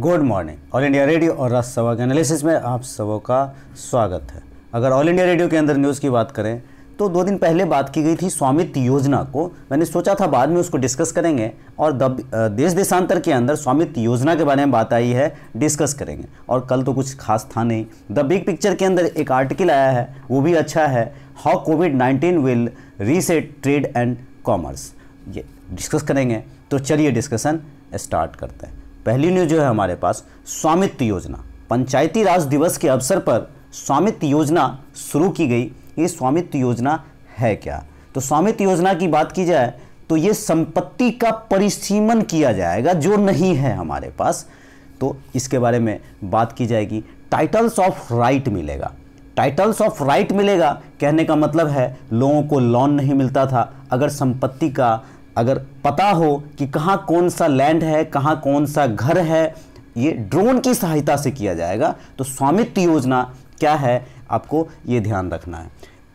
Good morning. All India radio और राज के analysis में आप सबों का स्वागत है। अगर ऑल इंडिया रेडियो के अंदर न्यूज़ की बात करें तो दो दिन पहले बात की गई थी स्वामित्व योजना को। मैंने सोचा था बाद में उसको डिस्कस करेंगे और दब, देश देशांतर के अंदर स्वामित्व योजना के बारे में बात आई है डिस्कस करेंगे। और कल तो कुछ खास था नहीं। द बिग पिक्चर के अंदर एक आर्टिकल आया है वो भी अच्छा है। How COVID nineteen will reset trade and commerce ये डिस्कस करेंगे। तो चलिए डिस्कशन स्टार्ट करते हैं। पहली न्यूज़ जो है हमारे पास, स्वामित्व योजना। पंचायती राज दिवस के अवसर पर स्वामित्व योजना शुरू की गई। ये स्वामित्व योजना है क्या? तो स्वामित्व योजना की बात की जाए तो ये संपत्ति का परिसीमन किया जाएगा जो नहीं है हमारे पास। तो इसके बारे में बात की जाएगी। टाइटल्स ऑफ़ राइट मिलेगा। टाइटल्स ऑफ़ राइट मिलेगा। कहने का मतलब है, लोगों को लोन नहीं मिलता था। अगर संपत्ति का अगर पता हो कि कहाँ कौन सा लैंड है कहाँ कौन सा घर है ये ड्रोन की सहायता से किया जाएगा तो स्वामित्व योजना क्या है आपको ये ध्यान रखना है।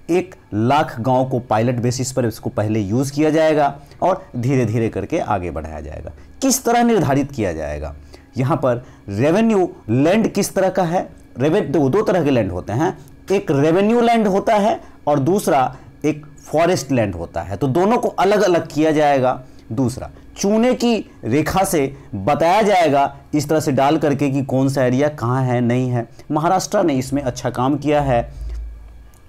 एक लाख गाँव को पायलट बेसिस पर इसको पहले यूज़ किया जाएगा और धीरे धीरे करके आगे बढ़ाया जाएगा। किस तरह निर्धारित किया जाएगा? यहाँ पर रेवेन्यू लैंड किस तरह का है? रेवे दो, दो तरह के लैंड होते हैं। एक रेवेन्यू लैंड होता है और दूसरा एक फॉरेस्ट लैंड होता है तो दोनों को अलग अलग किया जाएगा। दूसरा, चूने की रेखा से बताया जाएगा इस तरह से डाल करके कि कौन सा एरिया कहाँ है, नहीं है। महाराष्ट्र ने इसमें अच्छा काम किया है।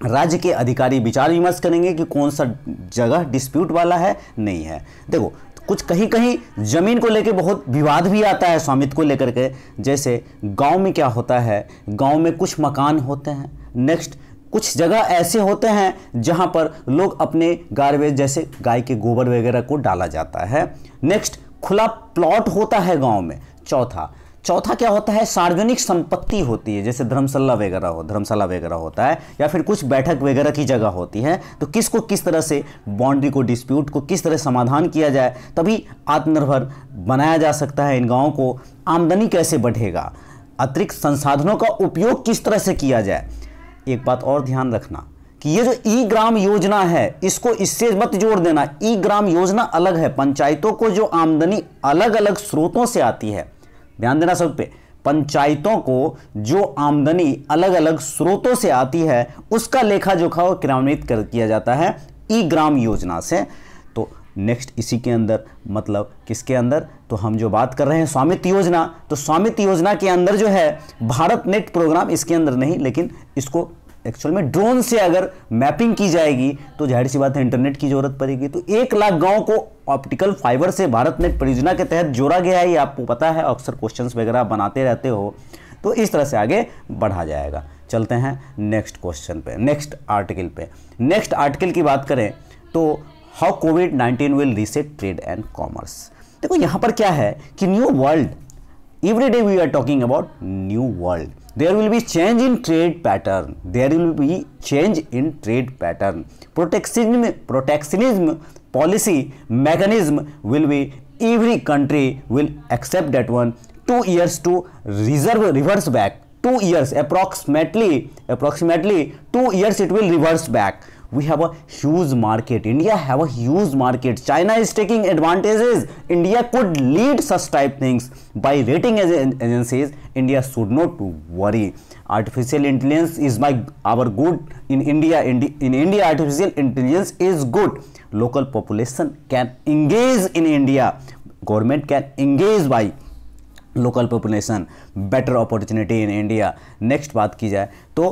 राज्य के अधिकारी विचार विमर्श करेंगे कि कौन सा जगह डिस्प्यूट वाला है, नहीं है। देखो, कुछ कहीं कहीं ज़मीन को लेकर बहुत विवाद भी आता है स्वामित्व को लेकर के। जैसे गाँव में क्या होता है, गाँव में कुछ मकान होते हैं। नेक्स्ट कुछ जगह ऐसे होते हैं जहाँ पर लोग अपने गार्बेज जैसे गाय के गोबर वगैरह को डाला जाता है। नेक्स्ट खुला प्लॉट होता है गाँव में। चौथा चौथा क्या होता है? सार्वजनिक संपत्ति होती है, जैसे धर्मशाला वगैरह हो, धर्मशाला वगैरह होता है, या फिर कुछ बैठक वगैरह की जगह होती है। तो किसको किस तरह से बाउंड्री को डिस्प्यूट को किस तरह समाधान किया जाए, तभी आत्मनिर्भर बनाया जा सकता है इन गाँवों को। आमदनी कैसे बढ़ेगा? अतिरिक्त संसाधनों का उपयोग किस तरह से किया जाए? एक बात और ध्यान रखना कि ये जो ई ग्राम योजना है, इसको इससे मत जोड़ देना। ई ग्राम योजना अलग है। पंचायतों को जो आमदनी अलग अलग स्रोतों से आती है, ध्यान देना सब पे, पंचायतों को जो आमदनी अलग अलग स्रोतों से आती है, उसका लेखा जोखा क्रियान्वित कर, किया जाता है ई ग्राम योजना से। नेक्स्ट इसी के अंदर मतलब किसके अंदर? तो हम जो बात कर रहे हैं स्वामित्व योजना तो स्वामित्व योजना के अंदर जो है, भारत नेट प्रोग्राम इसके अंदर नहीं, लेकिन इसको एक्चुअल में ड्रोन से अगर मैपिंग की जाएगी तो ज़ाहिर सी बात है इंटरनेट की ज़रूरत पड़ेगी। तो एक लाख गाँव को ऑप्टिकल फाइबर से भारत नेट परियोजना के तहत जोड़ा गया है, ये आपको पता है, अक्सर क्वेश्चन वगैरह बनाते रहते हो। तो इस तरह से आगे बढ़ा जाएगा। चलते हैं नेक्स्ट क्वेश्चन पे नेक्स्ट आर्टिकल पे। नेक्स्ट आर्टिकल की बात करें तो how COVID 19 will reset trade and commerce देखो, यहाँ पर क्या है कि new world every day we are talking about new world there will be change in trade pattern there will be change in trade pattern protectionism protectionism policy mechanism will be every country will accept that one two years to reserve reverse back two years approximately approximately two years it will reverse back we have as market India have as market China is taking advantages India could lead such type things by rating agencies India should to worry artificial intelligence is my our good in India in India artificial intelligence is good local population can engage in India government can engage by local population better opportunity in India next बात की जाए तो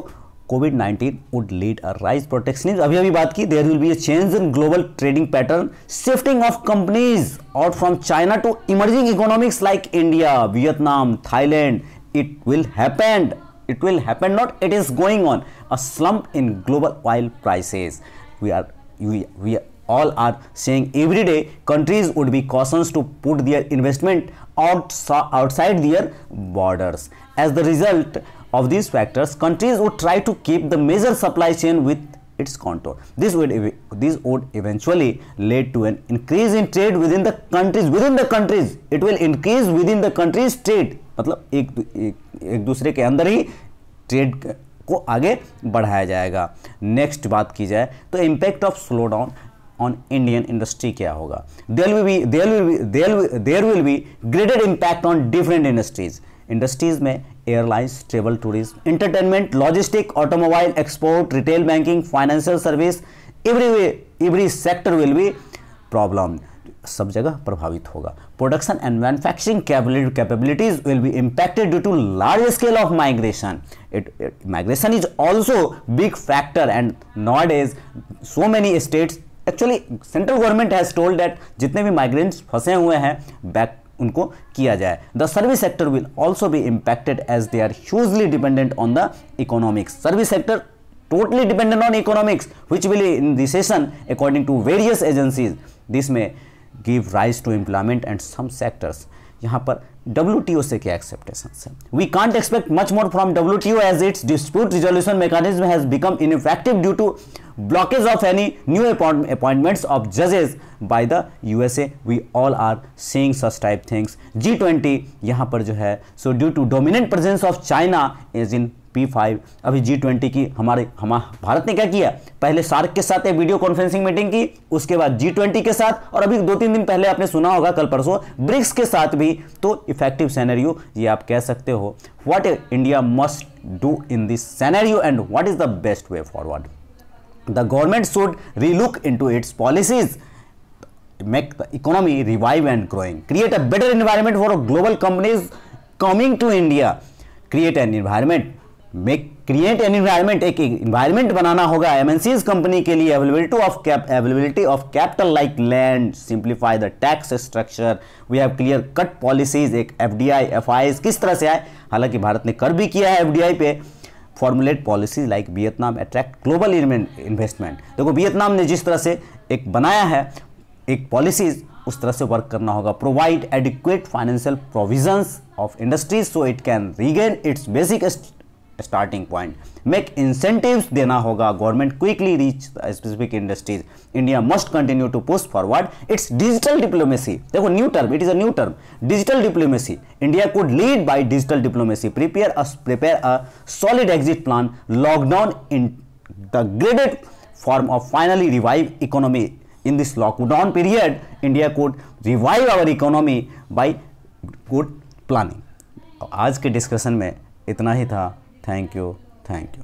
COVID 19 would lead a rise protection अभी अभी बात की there will be a change in global trading pattern shifting of companies out from China to emerging economics like India Vietnam Thailand it will happened it will happen not it is going on a slump in global oil prices we are we, we all are saying every day countries would be cautious to put their investment out, outside their borders as the result of these factors, countries would try to keep the major supply chain with its contour. This would this would eventually lead to an increase in trade within the countries. Within the countries, it will increase within the countries trade. मतलब एक एक, एक दूसरे के अंदर ही trade को आगे बढ़ाया जाएगा नेक्स्ट बात की जाए तो impact of slow down on Indian industry क्या होगा there will be there will be there will be greater impact on different industries industries में airlines travel tourism entertainment logistic automobile export retail banking financial service every every sector will be problem सब जगह प्रभावित होगा। Production and manufacturing capabilities will be impacted due to large scale of migration it migration is also big factor and not is so many states actually central government has told that जितने भी migrants फंसे हुए हैं back उनको किया जाए। The service sector will also भी impacted as they are hugely dependent on the economics service sector totally dependent on economics which will in दिसन according to various agencies this में give rise to employment and some sectors यहाँ पर W T O से क्या expectation है। We can't expect much more from O as its dispute resolution mechanism has become ineffective due to blockage of any new appointments of जजेस by the U S A we all are seeing such type things G twenty यहाँ पर जो है so due to dominant presence of China is in P five अभी G twenty की हमारे, हम, भारत ने क्या किया? पहले सार्क के साथ वीडियो कॉन्फ्रेंसिंग मीटिंग की, उसके बाद जी ट्वेंटी के साथ, और अभी दो तीन दिन पहले आपने सुना होगा, कल परसों, ब्रिक्स के साथ भी। तो इफ़ेक्टिव सैनरियो ये आप कह सकते हो। What India must do in this scenario and what is the best way forward the government should relook into its policies make the economy revive and growing. Create a better environment for global companies coming to india. Create an environment make create an environment एक environment बनाना होगा MNCs company के लिए availability of cap availability of capital like land simplify the tax structure we have clear cut policies एक FDI FIS किस तरह से आए? हालाँकि भारत ने कर भी किया है एफडीआई पे। Formulate policies like Vietnam attract global investment देखो वियतनाम ने जिस तरह से एक बनाया है, एक पॉलिसीज़ उस तरह से वर्क करना होगा। Provide adequate financial provisions of industries so it can regain its basic starting point make incentives देना होगा। Government quickly reach specific industries India must continue to push forward its digital diplomacy देखो new term it is a new term digital diplomacy India could lead by digital diplomacy prepare prepare a solid exit plan lockdown in the graded form of finally revive economy. In this lockdown period, india could revive our economy by good planning. आज के discussion में इतना ही था। Thank you. Thank you.